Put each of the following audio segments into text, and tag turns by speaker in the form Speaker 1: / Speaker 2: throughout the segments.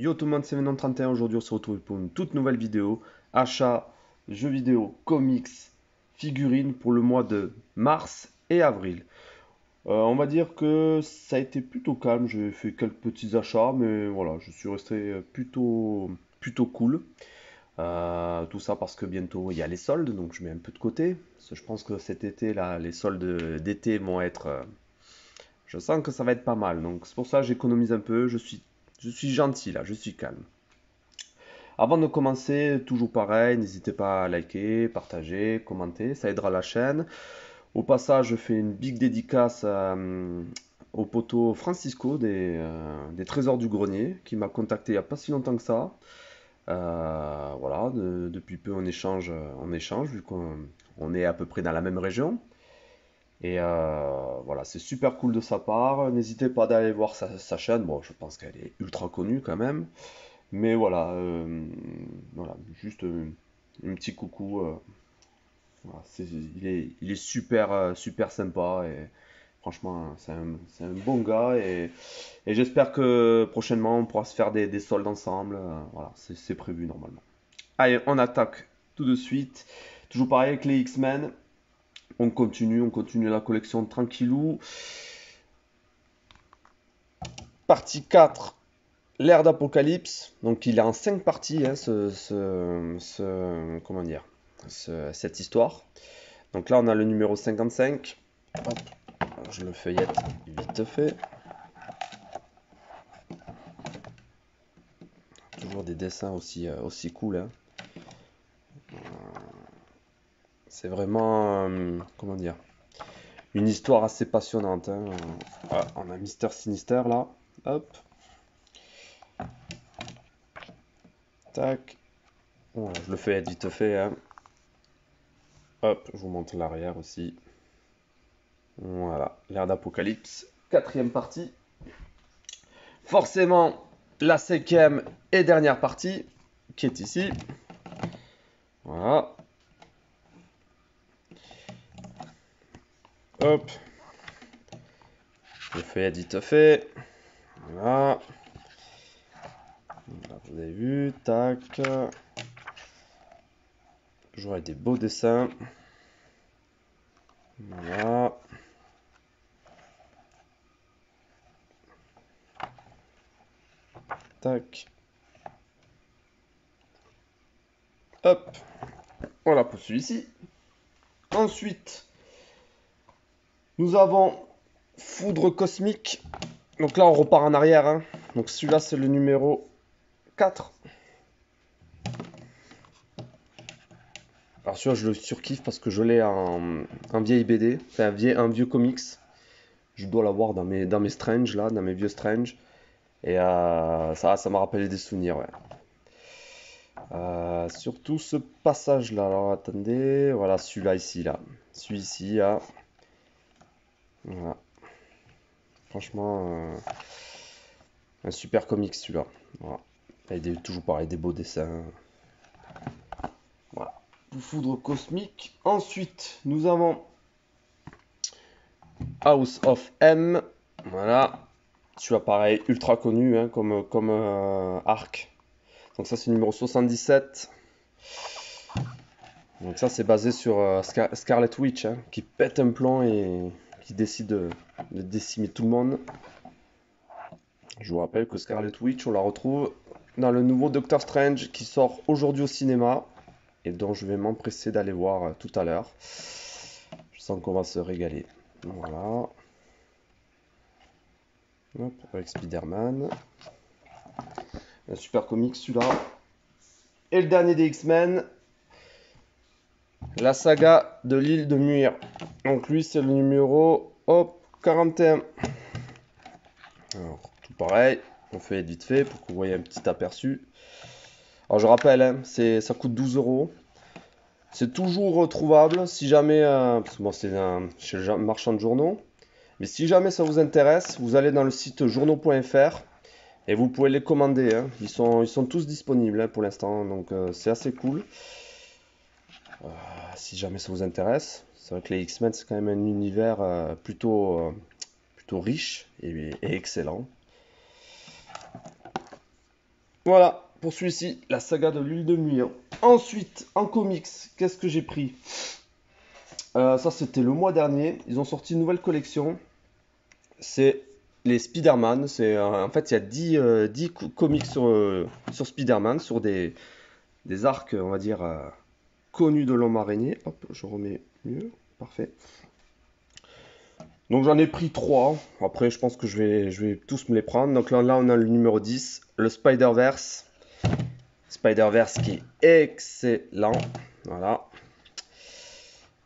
Speaker 1: Yo tout le monde, c'est Venom31. Aujourd'hui, on se retrouve pour une toute nouvelle vidéo. Achat, jeux vidéo, comics, figurines pour le mois de mars et avril. Euh, on va dire que ça a été plutôt calme. J'ai fait quelques petits achats, mais voilà, je suis resté plutôt, plutôt cool. Euh, tout ça parce que bientôt il y a les soldes, donc je mets un peu de côté. je pense que cet été, là, les soldes d'été vont être. Euh, je sens que ça va être pas mal. Donc c'est pour ça j'économise un peu. Je suis je suis gentil là, je suis calme. Avant de commencer, toujours pareil, n'hésitez pas à liker, partager, commenter, ça aidera la chaîne. Au passage, je fais une big dédicace euh, au poteau Francisco euh, des, Trésors du Grenier, qui m'a contacté il n'y a pas si longtemps que ça. Euh, voilà, depuis peu on échange, on échange vu qu'on est à peu près dans la même région. Et euh, voilà, c'est super cool de sa part. N'hésitez pas d'aller voir sa, chaîne. Bon, je pense qu'elle est ultra connue quand même. Mais voilà, euh, voilà juste euh, un petit coucou. il, est, il est super, super sympa et franchement, c'est un, bon gars. Et, j'espère que prochainement, on pourra se faire des, des soldes ensemble. voilà, c'est prévu normalement. Allez, on attaque tout de suite. Toujours pareil avec les X-Men. On continue, on continue la collection tranquillou. Partie 4, l'ère d'Apocalypse. Donc il est en 5 parties, hein, cette histoire. Donc là, on a le numéro 55. je le feuillette vite fait. Toujours des dessins aussi, euh, aussi cool. Hein. C'est vraiment, euh, comment dire, une histoire assez passionnante. Hein. Ah, on a Mister Sinister là. Hop. Tac. je le fais vite fait. Hein. Hop, je vous montre l'arrière aussi. Voilà, l'ère d'Apocalypse. Quatrième partie. Forcément, la cinquième et dernière partie qui est ici. Voilà. Hop. Le fais vite fait. Voilà. vous avez vu, tac. J'aurai des beaux dessins. Voilà. Tac. Hop. Voilà pour celui-ci. Ensuite, nous avons Foudre Cosmique. Donc là, on repart en arrière. Hein. Donc celui-là, c'est le numéro 4. Alors celui-là, je le surkiffe parce que je l'ai en, vieille BD. Un vieux, comics. Je dois l'avoir dans mes, dans mes Strange, là, dans mes vieux Strange. Et euh, ça, ça m'a rappelé des souvenirs. Euh, surtout ce passage-là. Alors attendez, voilà celui-là ici, là. Celui-ci, là. Voilà. Franchement, euh, un super comics celui-là. Voilà. toujours pareil, des beaux dessins. Voilà. Foudre cosmique. Ensuite, nous avons House of M. Voilà. Celui-là, pareil, ultra connu hein, comme, comme euh, arc. Donc, ça, c'est numéro 77. Donc, ça, c'est basé sur euh, Scarlet Witch hein, qui pète un plan et décide de, décimer tout le monde. Je vous rappelle que Scarlet Witch, on la retrouve dans le nouveau Doctor Strange qui sort aujourd'hui au cinéma et dont je vais m'empresser d'aller voir euh, tout à l'heure. Je sens qu'on va se régaler. Voilà. avec Spider-Man. Un super comique celui-là. Et le dernier des X-Men. La saga de l'île de Muir. Donc lui c'est le numéro hop, 41. Alors, tout pareil, on fait vite fait pour que vous voyez un petit aperçu. Alors je rappelle, hein, ça coûte 12 euros. C'est toujours retrouvable si jamais, euh, parce que bon, c'est chez le marchand de journaux. Mais si jamais ça vous intéresse, vous allez dans le site journaux.fr et vous pouvez les commander. Hein. Ils, sont, ils sont tous disponibles hein, pour l'instant, donc euh, c'est assez cool. Euh, si jamais ça vous intéresse. C'est vrai que les X-Men, c'est quand même un univers euh, plutôt, euh, plutôt riche et, excellent. Voilà, pour celui-ci, la saga de l'huile de nuit. Ensuite, en comics, qu'est-ce que j'ai pris? Euh, Ça, c'était le mois dernier. Ils ont sorti une nouvelle collection. C'est les Spider-Man. C'est, en fait, il y a 10, euh, comics sur, Spider-Man, sur des arcs, on va dire, connus de l'homme araignée. Hop, je remets mieux. Parfait. Donc j'en ai pris 3. Après, je pense que je vais, tous me les prendre. Donc là, là, on a le numéro 10, le Spider-Verse. Spider-Verse qui est excellent. Voilà.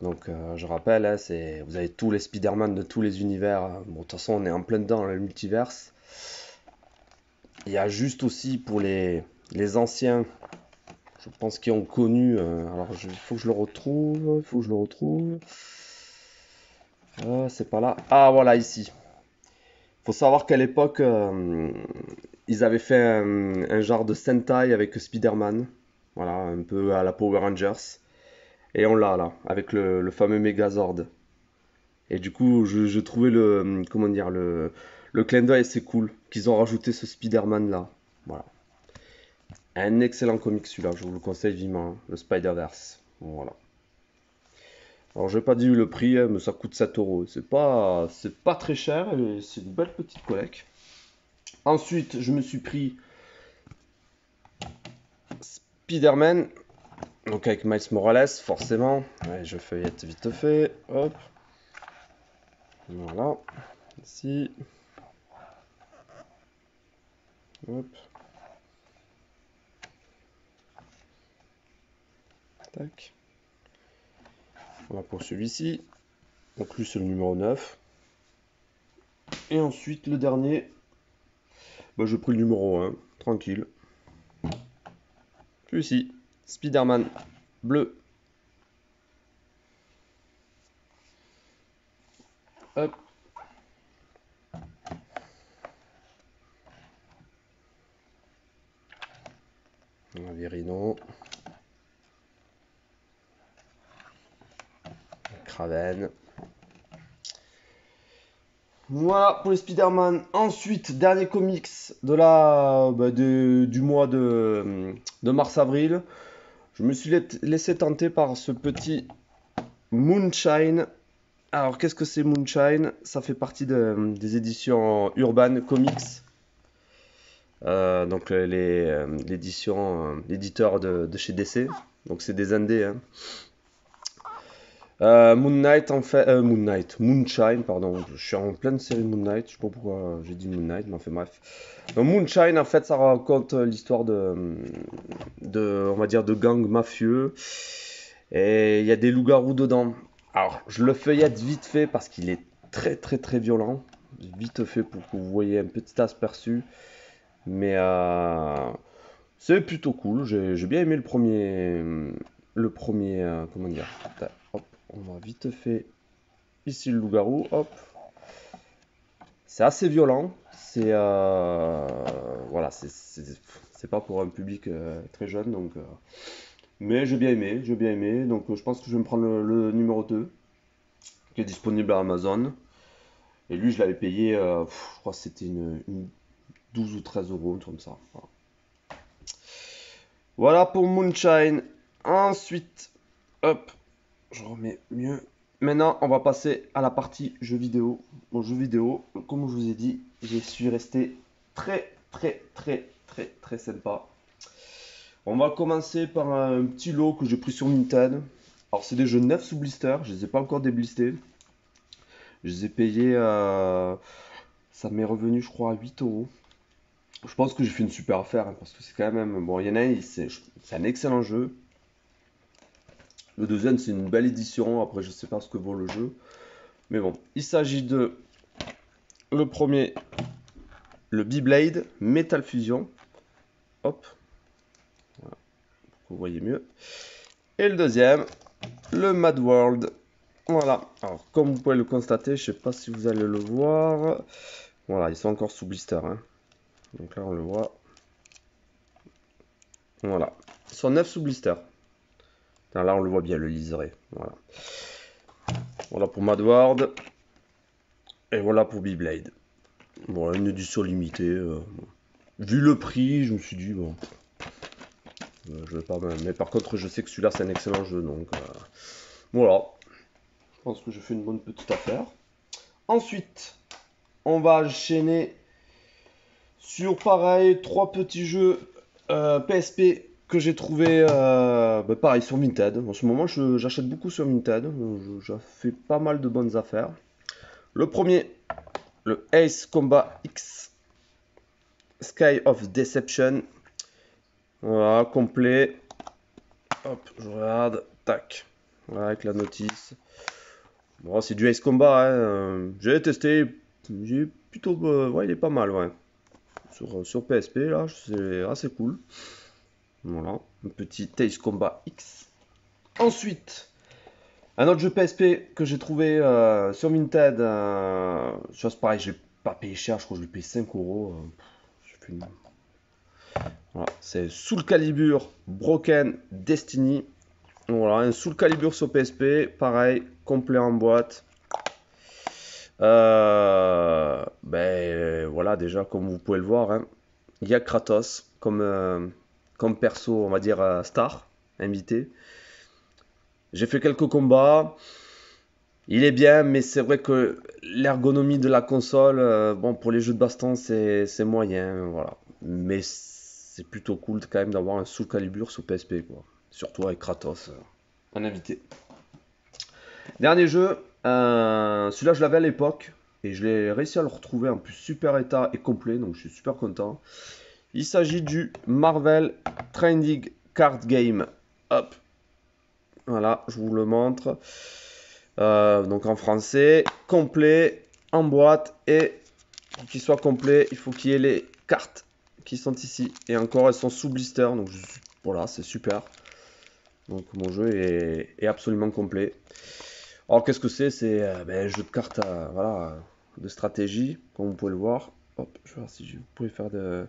Speaker 1: Donc euh, je rappelle, hein, c'est, vous avez tous les Spider-Man de tous les univers. Bon, de toute façon, on est en plein dedans, le multiverse. Il y a juste aussi pour les anciens, je pense qu'ils ont connu. Euh, alors, il faut que je le retrouve. Il faut que je le retrouve. Ah, c'est pas là. Ah, voilà, ici. Faut savoir qu'à l'époque, euh, ils avaient fait un, genre de Sentai avec Spider-Man. Voilà, un peu à la Power Rangers. Et on l'a là, avec le, fameux Megazord. Et du coup, je, trouvais le, comment dire, le, le clin d'œil assez cool qu'ils ont rajouté ce Spider-Man là. Voilà. Un excellent comic celui-là, je vous le conseille vivement, hein, le Spider-Verse. Voilà. Alors j'ai pas dit le prix, hein, mais ça coûte 7 euros. C'est pas, c'est pas très cher, c'est une belle petite collecte. Ensuite, je me suis pris Spider-Man, donc avec Miles Morales, forcément. je feuillette vite fait, hop. Voilà, ici. Hop. Tac. On va pour celui-ci. Donc lui c'est le numéro 9. Et ensuite le dernier. Bah, je pris le numéro 1. Tranquille. Celui-ci. Spider-Man bleu. Hop. Virino. Voilà pour les Spider-Man. Ensuite, dernier comics de la, bah, du mois de, mars-avril. Je me suis laissé tenter par ce petit Moonshine. Alors, qu'est-ce que c'est Moonshine? Ça fait partie des éditions Urban Comics. Euh, donc, l'édition, euh, l'éditeur de, de, chez DC. Donc, c'est des indés. Hein. Euh, Moon Knight, en fait. Euh, Moon Knight. Moonshine, pardon. Je suis en pleine série Moon Knight. Je sais pas pourquoi j'ai dit Moon Knight, mais enfin bref. Donc, Moonshine, en fait, ça raconte l'histoire de, de. On va dire de gang mafieux. Et il y a des loups-garous dedans. Alors, je le feuillette vite fait parce qu'il est très, très, très violent. Vite fait pour que vous voyez un petit aperçu. Mais. Euh, c'est plutôt cool. J'ai bien aimé le premier. Le premier. comment dire on va vite fait ici le loup-garou, hop. C'est assez violent, c'est euh, voilà, c'est pas pour un public euh, très jeune, donc. Euh, mais j'ai bien aimé, j'ai bien aimé, donc je pense que je vais me prendre le, numéro 2, qui est disponible à Amazon. Et lui, je l'avais payé, je crois que c'était une, 12 ou 13 euros, comme ça. voilà pour Moonshine. Ensuite, hop, je remets mieux. Maintenant, on va passer à la partie jeux vidéo. Bon, jeux vidéo, comme je vous ai dit, je suis resté très, très, très, très, très sympa. On va commencer par un petit lot que j'ai pris sur Nintendo. Alors, c'est des jeux neufs sous blister. Je ne les ai pas encore déblistés. Je les ai payés. Ça m'est revenu, je crois, à 8 euros. Je pense que j'ai fait une super affaire hein, parce que c'est quand même. Bon, il y en a c'est un excellent jeu. Le deuxième, c'est une belle édition. Après, je sais pas ce que vaut le jeu. Mais bon, il s'agit de le premier, le B-Blade Metal Fusion. Hop. Voilà. Vous voyez mieux. Et le deuxième, le Mad World. Voilà. Alors, comme vous pouvez le constater, je sais pas si vous allez le voir. Voilà, ils sont encore sous blister. Hein. Donc là, on le voit. Voilà. Ils sont neuf sous blister. Là, on le voit bien, le liseré. Voilà. Pour Madward. Et voilà pour Beyblade. Bon, une édition limitée. Euh, vu le prix, je me suis dit, bon, euh, je vais pas Mais par contre, je sais que celui-là, c'est un excellent jeu, donc euh, voilà. Je pense que je fais une bonne petite affaire. Ensuite, on va enchaîner sur pareil, trois petits jeux PSP que j'ai trouvé bah, pareil sur Vinted. En ce moment, j'achète beaucoup sur Vinted. J'ai fait pas mal de bonnes affaires. Le premier, le Ace Combat X Sky of Deception. Voilà, complet. Hop, je regarde. Tac. Voilà, avec la notice. Bon, c'est du Ace Combat. Hein. J'ai testé. J'ai plutôt. Euh, il est pas mal. Sur, sur PSP, là, c'est assez cool. Voilà, un petit Ace Combat X. Ensuite, un autre jeu PSP que j'ai trouvé euh, sur Vinted. Euh, chose pareil, j'ai pas payé cher, je crois que je l'ai payé 5 euros. Euh, voilà, c'est Soul Calibur Broken Destiny. Voilà, un Soul Calibur sur PSP, pareil, complet en boîte. Ben voilà, déjà, comme vous pouvez le voir, hein, il y a Kratos comme, comme perso, on va dire, star, invité. J'ai fait quelques combats. Il est bien, mais c'est vrai que l'ergonomie de la console, euh, bon, pour les jeux de baston, c'est moyen, voilà. Mais c'est plutôt cool quand même d'avoir un Soul Calibur sous PSP, quoi. Surtout avec Kratos, euh, un invité. Dernier jeu, euh, celui-là je l'avais à l'époque, et je l'ai réussi à le retrouver en plus super état et complet, donc je suis super content. Il s'agit du Marvel Trending Card Game. Hop, voilà, je vous le montre. Euh, donc en français, complet, en boîte. Et pour qu'il soit complet, il faut qu'il y ait les cartes qui sont ici. Et encore, elles sont sous blister. Donc voilà, c'est super. Donc mon jeu est, absolument complet. Alors qu'est-ce que c'est? C'est euh, ben, un jeu de cartes euh, de stratégie, comme vous pouvez le voir. Je vais si je pouvez faire de...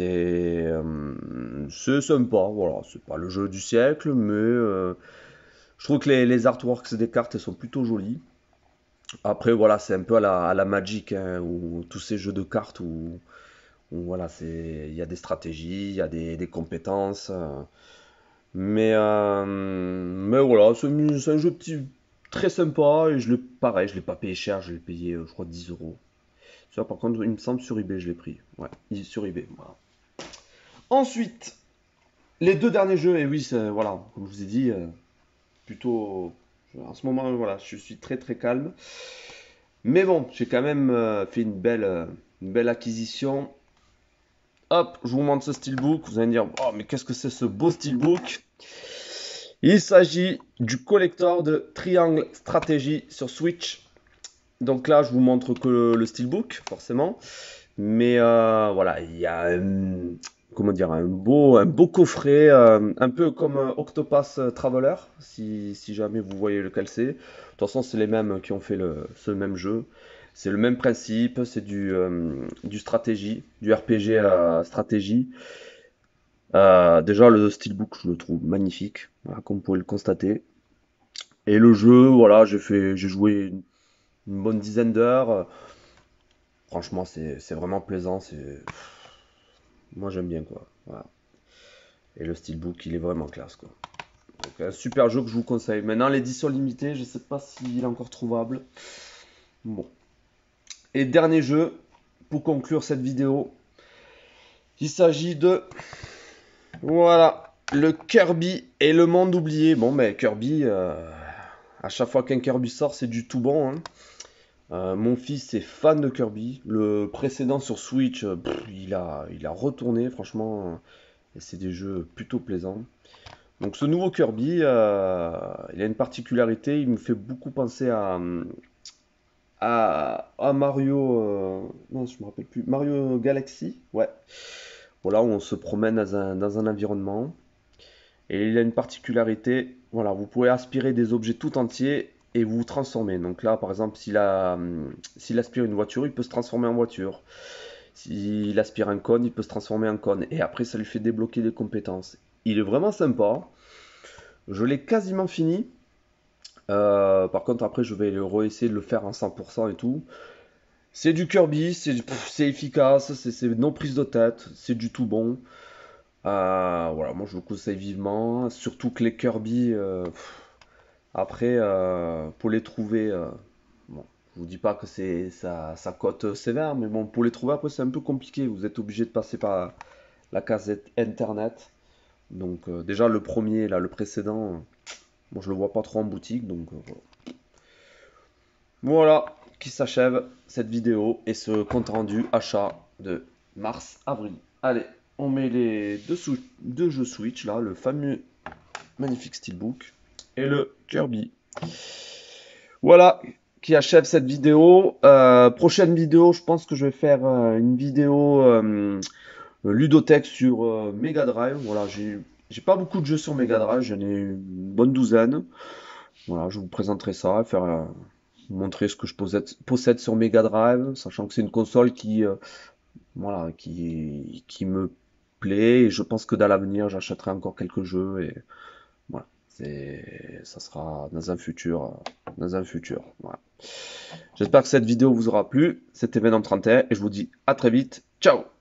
Speaker 1: Euh, c'est sympa, voilà, c'est pas le jeu du siècle, mais euh, je trouve que les, artworks des cartes sont plutôt jolis. Après, voilà, c'est un peu à la, à Magic, hein, ou tous ces jeux de cartes où, voilà, c'est il y a des stratégies, il y a des, compétences. Euh, mais, mais voilà, c'est un jeu petit, très sympa et je l'ai pareil, je l'ai pas payé cher, je l'ai payé je crois 10 euros. Ça par contre il me semble sur eBay je l'ai pris. Ouais, sur eBay. Ensuite, les deux derniers jeux, et oui, voilà, comme je vous ai dit, euh, plutôt. En ce moment, voilà, je suis très très calme. Mais bon, j'ai quand même euh, fait une belle, euh, une belle acquisition. Hop, je vous montre ce steelbook. Vous allez me dire, oh, mais qu'est-ce que c'est ce beau steelbook? Il s'agit du collector de Triangle Strategy sur Switch. Donc là, je vous montre que le, steelbook, forcément. Mais voilà, il y a comment dire, un beau, un beau coffret, euh, un peu comme Octopus Traveler, si, jamais vous voyez lequel c'est. De toute façon, c'est les mêmes qui ont fait ce même jeu. C'est le même principe, c'est du, euh, du stratégie, du RPG stratégie. Euh, déjà, le steelbook, je le trouve magnifique, comme vous pouvez le constater. Et le jeu, voilà, j'ai joué une, bonne dizaine d'heures. Franchement, c'est vraiment plaisant. Moi j'aime bien quoi. Et le steelbook il est vraiment classe quoi. Donc un super jeu que je vous conseille. Maintenant l'édition limitée, je sais pas s'il est encore trouvable. Bon. Et dernier jeu pour conclure cette vidéo. Il s'agit de voilà le Kirby et le monde oublié. Bon mais Kirby, euh, à chaque fois qu'un Kirby sort c'est du tout bon. Hein. Euh, mon fils est fan de Kirby. Le précédent sur Switch, euh, il, a, retourné, franchement. Et c'est des jeux plutôt plaisants. Donc ce nouveau Kirby, il a une particularité, il me fait beaucoup penser à, à, Mario... non, je me rappelle plus. Mario Galaxy, ouais. Voilà, où on se promène dans un, environnement. Et il a une particularité, voilà, vous pouvez aspirer des objets tout entiers et vous transformez. Donc là, par exemple, s'il aspire une voiture, il peut se transformer en voiture. S'il aspire un cône, il peut se transformer en cône. Et après, ça lui fait débloquer des compétences. Il est vraiment sympa. Je l'ai quasiment fini. Euh, par contre, après, je vais essayer de le faire en 100% et tout. C'est du Kirby, c'est efficace, c'est non prise de tête, c'est du tout bon. Euh, voilà, moi je vous conseille vivement, surtout que les Kirby, euh, après, euh, pour les trouver, bon, je vous dis pas que c'est ça, ça cote sévère, mais bon, pour les trouver après c'est un peu compliqué, vous êtes obligé de passer par la casette internet. Donc déjà le premier, là, le précédent, bon, je le vois pas trop en boutique, donc voilà. Qui s'achève cette vidéo et ce compte rendu achat de mars-avril. Allez, on met les deux, jeux Switch là, le fameux magnifique Steelbook et le Kirby. Voilà qui achève cette vidéo. Euh, prochaine vidéo, je pense que je vais faire euh, une vidéo euh, ludothèque sur Mega Drive. Voilà, j'ai pas beaucoup de jeux sur Mega Drive, j'en ai une bonne douzaine. Voilà, je vous présenterai ça, faire montrer ce que je possède, sur Mega Drive, sachant que c'est une console qui, euh, voilà, qui, me plaît. Et je pense que dans l'avenir, j'achèterai encore quelques jeux et voilà, c'est, ça sera dans un futur, dans un futur. J'espère que cette vidéo vous aura plu. C'était Venom 31 et je vous dis à très vite. Ciao